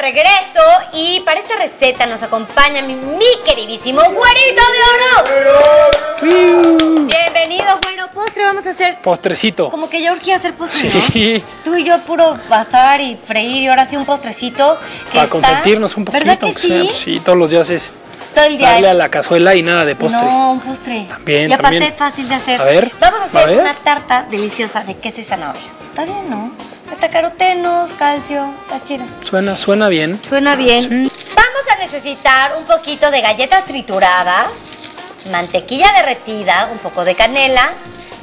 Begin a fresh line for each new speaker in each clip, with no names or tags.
regreso y para esta receta nos acompaña mi, mi queridísimo Güerito de Oro. Bienvenido, bueno, postre vamos a hacer.
Postrecito.
Como que yo urgía hacer postre,
Sí.
¿no? Tú y yo puro pasar y freír y ahora sí un postrecito.
Para
está-
consentirnos un
¿Verdad
poquito.
que
sea,
sí?
todos los días es
Todo el día.
darle a la cazuela y nada de postre.
No, un postre.
También,
Y aparte
también.
es fácil de hacer.
A ver,
Vamos a
a
hacer
ver.
una tarta deliciosa de queso y zanahoria. Está bien, ¿no? Betacarotenos, calcio, está chido.
Suena, suena bien.
Suena bien.
Sí.
Vamos a necesitar un poquito de galletas trituradas, mantequilla derretida, un poco de canela,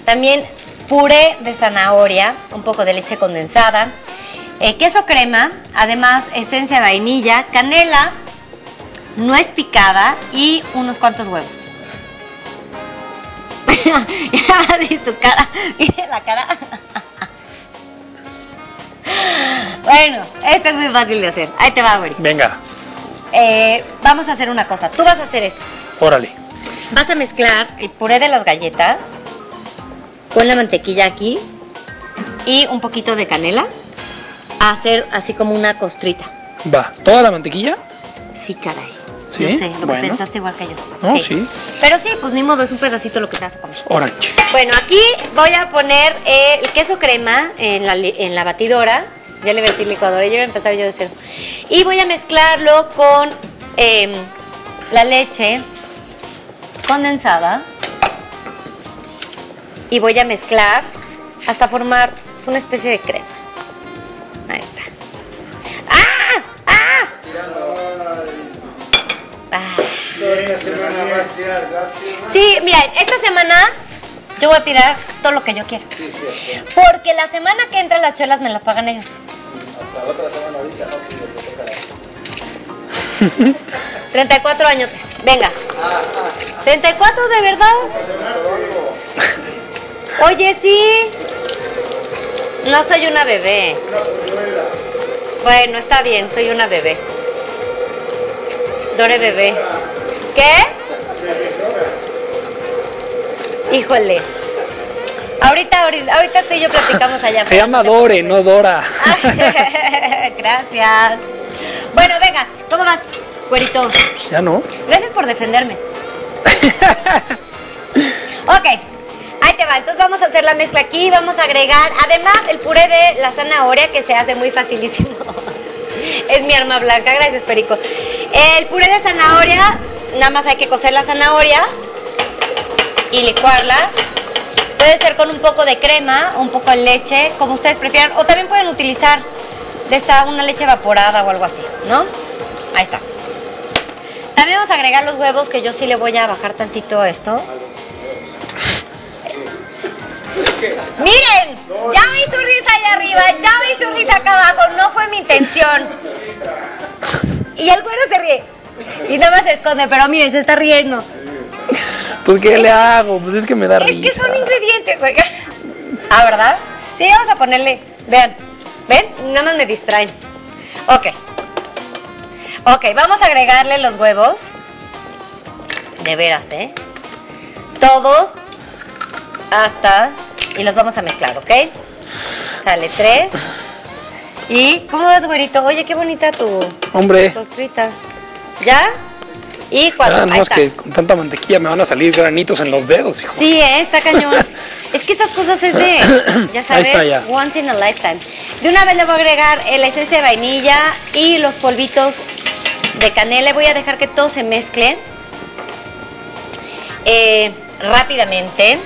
también puré de zanahoria, un poco de leche condensada, eh, queso crema, además esencia de vainilla, canela, nuez picada y unos cuantos huevos. Ya vi su cara, mire la cara. Bueno, esto es muy fácil de hacer. Ahí te va, güey.
Venga,
Eh, vamos a hacer una cosa. Tú vas a hacer esto.
órale.
Vas a mezclar el puré de las galletas con la mantequilla aquí y un poquito de canela. A hacer así como una costrita.
Va. ¿Toda la mantequilla?
Sí, caray.
¿Sí?
Yo sé, lo que
Bueno.
pensaste igual que yo.
No, sí.
Pero sí, pues ni modo, es un pedacito lo que te vas a comer.
Orange.
Bueno, aquí voy a poner eh, el queso crema en la, en la batidora. Ya le metí licuadora, ya voy a empezar yo de cero. Y voy a mezclarlo con em, la leche condensada. Y voy a mezclar hasta formar una especie de crema. Ahí está. ¡Ah! ¡Ah! ¡Ah! Sí, mira, esta semana yo voy a tirar lo que yo quiera. Porque la semana que entra las chelas me las pagan ellos. Hasta otra semana ahorita, ¿no? 34 años. Venga. 34 de verdad. Oye, sí. No soy una bebé. Bueno, está bien, soy una bebé. Dore bebé. ¿Qué? Híjole. Ahorita, ahorita, tú y yo platicamos allá.
Se llama Dore, no Dora.
Gracias. Bueno, venga, ¿cómo vas, güerito?
Pues ya no.
Gracias por defenderme. ok, ahí te va. Entonces vamos a hacer la mezcla aquí. Vamos a agregar, además, el puré de la zanahoria que se hace muy facilísimo. es mi arma blanca. Gracias, Perico. El puré de zanahoria, nada más hay que cocer las zanahorias y licuarlas. Puede ser con un poco de crema, un poco de leche, como ustedes prefieran. O también pueden utilizar de esta una leche evaporada o algo así, ¿no? Ahí está. También vamos a agregar los huevos, que yo sí le voy a bajar tantito esto. Miren, ya vi su risa allá arriba, ya vi su risa acá abajo, no fue mi intención. Y el güero se ríe. Y nada más se esconde, pero miren, se está riendo.
Pues ¿qué le hago? Pues es que me da
Es
risa.
que son ingredientes, oiga. Ah, ¿verdad? Sí, vamos a ponerle. Vean, ¿ven? Nada más me distraen. Ok. Ok, vamos a agregarle los huevos. De veras, ¿eh? Todos hasta. Y los vamos a mezclar, ¿ok? Sale tres. ¿Y cómo vas, güerito? Oye, qué bonita tu
Hombre.
¿Ya? Y cuatro.
ah, no, es que con tanta mantequilla me van a salir granitos en los dedos, hijo.
Sí, ¿eh? está cañón. Es que estas cosas es de, ya sabes,
está, ya.
once in a lifetime. De una vez le voy a agregar eh, la esencia de vainilla y los polvitos de canela. Voy a dejar que todo se mezcle eh, rápidamente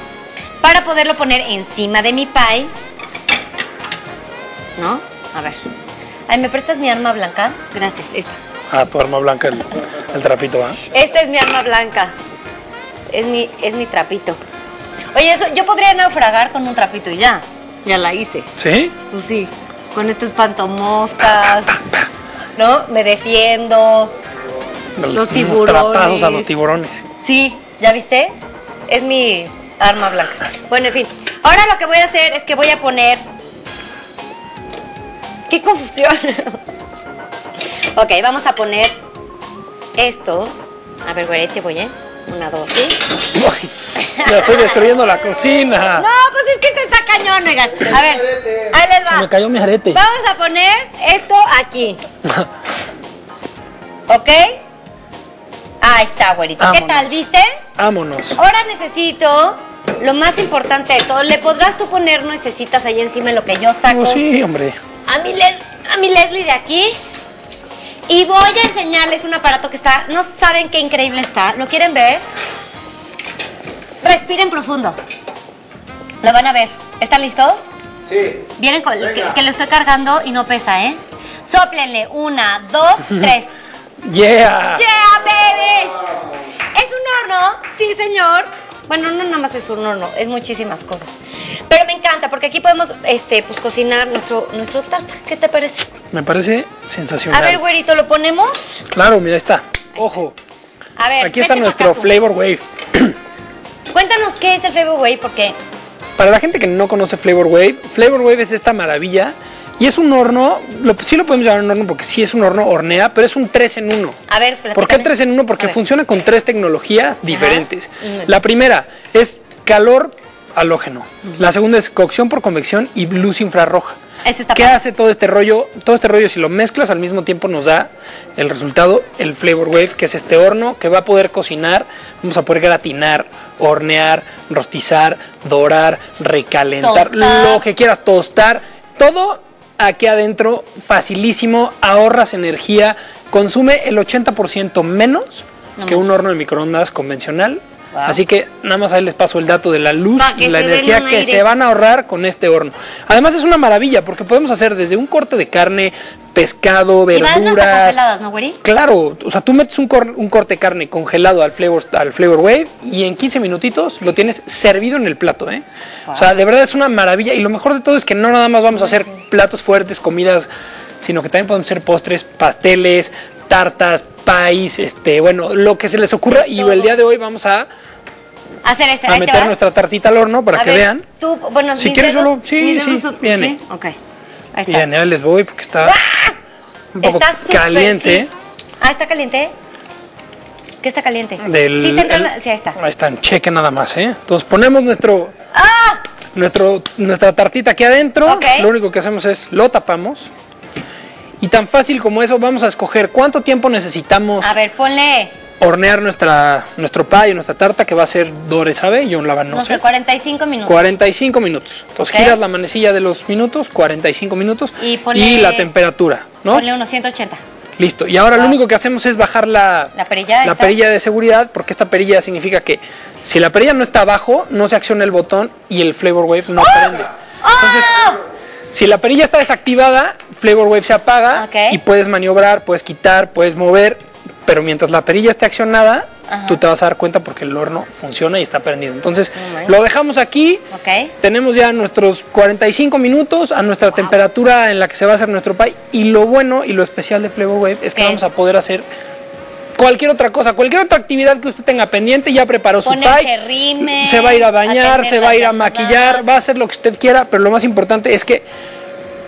para poderlo poner encima de mi pie. ¿No? A ver. Ay, ¿me prestas mi arma blanca? Gracias. Esta.
Ah, tu arma blanca, el, el trapito, ¿ah?
Esta es mi arma blanca. Es mi, es mi trapito. Oye, eso, yo podría naufragar con un trapito y ya. Ya la hice.
¿Sí?
Pues sí. Con estos pantomoscas. ¿No? Me defiendo. Los
Unos
tiburones.
trapazos a los tiburones.
Sí, ¿ya viste? Es mi arma blanca. Bueno, en fin. Ahora lo que voy a hacer es que voy a poner. ¡Qué confusión! ok, vamos a poner esto. A ver, güey, te voy, ¿eh? Una, dos, ¿sí?
Uy, estoy destruyendo la cocina.
No, pues es que esto está cañón, oigan. A ver, ahí les
Se me cayó mi arete.
Vamos a poner esto aquí. ¿Ok? Ahí está, güerito. ¿Qué tal, viste?
Vámonos.
Ahora necesito lo más importante de todo. ¿Le podrás tú poner nuecesitas ahí encima en lo que yo saco?
Oh, sí, hombre.
a mi, Les- a mi Leslie de aquí. Y voy a enseñarles un aparato que está, no saben qué increíble está. ¿Lo quieren ver? Respiren profundo. Lo van a ver. ¿Están listos?
Sí.
Vienen con que, que lo estoy cargando y no pesa, ¿eh? Sóplenle. Una, dos, tres.
Yeah.
¡Yeah, baby! ¿Es un horno? Sí, señor. Bueno, no nada más es un horno, es muchísimas cosas. Pero me encanta porque aquí podemos este, pues, cocinar nuestro, nuestro tarta. ¿Qué te parece?
Me parece sensacional.
A ver, güerito, ¿lo ponemos?
Claro, mira, está. Ojo.
A ver,
Aquí está nuestro. Flavor Wave.
Cuéntanos qué es el Flavor Wave, porque
Para la gente que no conoce Flavor Wave, Flavor Wave es esta maravilla. Y es un horno, lo, sí lo podemos llamar un horno porque sí es un horno hornea, pero es un 3 en 1.
A ver,
¿Por qué
platícame.
3 en 1? Porque funciona con tres tecnologías diferentes.
Mm.
La primera es calor halógeno. La segunda es cocción por convección y luz infrarroja. ¿Qué
padre.
hace todo este rollo? Todo este rollo, si lo mezclas al mismo tiempo, nos da el resultado, el Flavor Wave, que es este horno que va a poder cocinar. Vamos a poder gratinar, hornear, rostizar, dorar, recalentar,
Tostar.
lo que quieras, tostar. Todo aquí adentro, facilísimo, ahorras energía, consume el 80% menos
No
que un horno de microondas convencional.
Wow.
Así que nada más ahí les paso el dato de la luz y la energía que
aire.
se van a ahorrar con este horno. Además es una maravilla porque podemos hacer desde un corte de carne, pescado, verduras.
congeladas, ¿no, güey?
Claro, o sea, tú metes un, cor- un corte de carne congelado al flavor, al flavor Wave y en 15 minutitos lo tienes servido en el plato, ¿eh? O sea, de verdad es una maravilla y lo mejor de todo es que no nada más vamos a hacer platos fuertes, comidas, sino que también podemos hacer postres, pasteles, tartas, país, este, bueno, lo que se les ocurra y el día de hoy vamos a,
Hacer ese,
a meter nuestra tartita al horno para
A
que
ver,
vean.
Tú, bueno,
Si quieres,
dedos-
solo- sí, sí,
dedos
viene.
¿sí? Ok. Ahí está.
Les voy porque está un poco
Está súper,
caliente.
sí. Ah, ¿está caliente? ¿Qué está caliente?
Del,
sí,
el-
la- sí, ahí está.
Ahí están, cheque nada más, ¿eh? Entonces ponemos nuestro,
¡Ah!
nuestro, nuestra tartita aquí adentro.
Ok.
Lo único que hacemos es lo tapamos. Y tan fácil como eso, vamos a escoger cuánto tiempo necesitamos
A ver, ponle,
hornear nuestra, nuestro pie, nuestra tarta, que va a ser Dore, ¿sabe? Yo la
no,
no,
sé,
sé.
45 minutos.
45 minutos. Entonces giras la manecilla de los minutos, 45 minutos.
Y ponle-
la temperatura, ¿no?
Ponle unos 180.
Listo. Y ahora lo único que hacemos es bajar la,
La perilla
la perilla de seguridad, porque esta perilla significa que si la perilla no está abajo, no se acciona el botón y el Flavor Wave no prende. Entonces,
¡Ah!
Si la perilla está desactivada, Flavor Wave se apaga y puedes maniobrar, puedes quitar, puedes mover, pero mientras la perilla esté accionada,
Ajá.
tú te vas a dar cuenta porque el horno funciona y está prendido. Entonces,
Oh
lo dejamos aquí. Tenemos ya nuestros 45 minutos a nuestra temperatura en la que se va a hacer nuestro pie. Y lo bueno y lo especial de Flavor Wave es que vamos a poder hacer cualquier otra cosa, cualquier otra actividad que usted tenga pendiente, ya preparó su
rímel,
se va a ir a bañar, se va a ir a
llamadas.
maquillar, va a hacer lo que usted quiera, pero lo más importante es que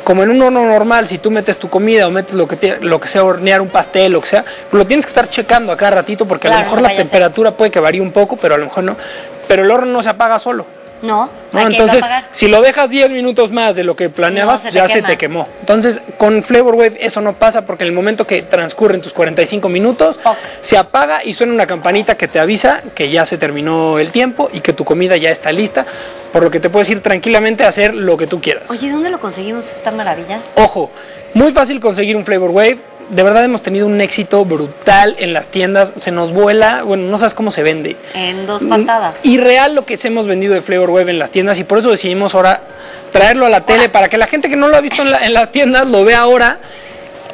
como en un horno normal, si tú metes tu comida o metes lo que, te- lo que sea, hornear un pastel, lo que sea, pues lo tienes que estar checando a cada ratito porque a lo mejor
no
la temperatura puede que varíe un poco, pero a lo mejor no. Pero el horno no se apaga solo.
No,
¿no? Entonces, si lo dejas 10 minutos más de lo que planeabas,
No, se te
ya se te quemó. Entonces, con Flavor Wave eso no pasa porque en el momento que transcurren tus 45 minutos, se apaga y suena una campanita que te avisa que ya se terminó el tiempo y que tu comida ya está lista, por lo que te puedes ir tranquilamente a hacer lo que tú quieras.
Oye, ¿dónde lo conseguimos esta maravilla?
Ojo, muy fácil conseguir un Flavor Wave. De verdad hemos tenido un éxito brutal en las tiendas. Se nos vuela, bueno, no sabes cómo se vende.
En dos patadas.
Irreal lo que se hemos vendido de Flavor Wave en las tiendas y por eso decidimos ahora traerlo a la tele para que la gente que no lo ha visto en, la- en las tiendas lo vea ahora,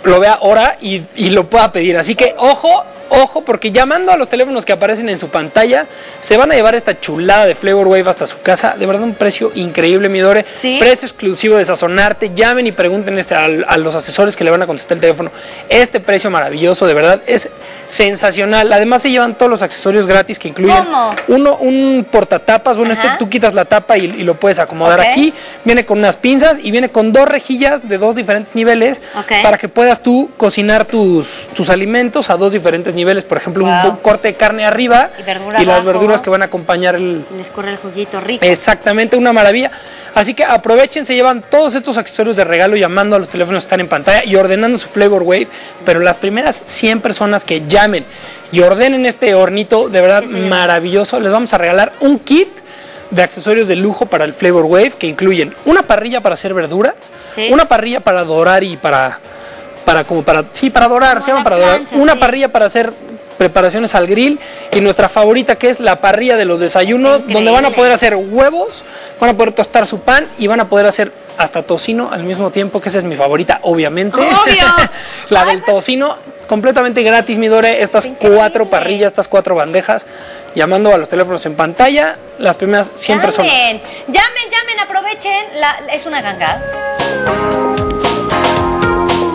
lo vea ahora y, y lo pueda pedir. Así que ojo, ojo, porque llamando a los teléfonos que aparecen en su pantalla, se van a llevar esta chulada de Flavor Wave hasta su casa. De verdad un precio increíble, mi Dore.
Sí.
Precio exclusivo de Sazonarte. Llamen y pregunten este, a, los asesores que le van a contestar el teléfono. Este precio maravilloso, de verdad, es sensacional. Además se llevan todos los accesorios gratis que incluyen
¿Cómo?
uno, un portatapas. Bueno,
Ajá.
este tú quitas la tapa y, y lo puedes acomodar aquí. Viene con unas pinzas y viene con dos rejillas de dos diferentes niveles para que puedas tú cocinar tus, tus alimentos a dos diferentes niveles niveles, por ejemplo, un
Wow.
corte de carne arriba
Y verdura
las verduras que van a acompañar el,
Les corre el juguito rico.
Exactamente, una maravilla. Así que aprovechen, se llevan todos estos accesorios de regalo llamando a los teléfonos que están en pantalla y ordenando su Flavor Wave. Pero las primeras 100 personas que llamen y ordenen este hornito, de verdad maravilloso, les vamos a regalar un kit de accesorios de lujo para el Flavor Wave que incluyen una parrilla para hacer verduras,
Sí.
una parrilla para dorar y para para como para sí para dorar,
Como
se llama
la
para dorar,
plancha,
una
sí.
parrilla para hacer preparaciones al grill y nuestra favorita que es la parrilla de los desayunos donde van a poder hacer huevos, van a poder tostar su pan y van a poder hacer hasta tocino al mismo tiempo, que esa es mi favorita, obviamente.
Obvio.
la del tocino, completamente gratis, mi Dore, estas
Increíble.
cuatro parrillas, estas cuatro bandejas, llamando a los teléfonos en pantalla, las primeras 100 personas.
Llamen, llamen, llamen, aprovechen. La- es una ganga.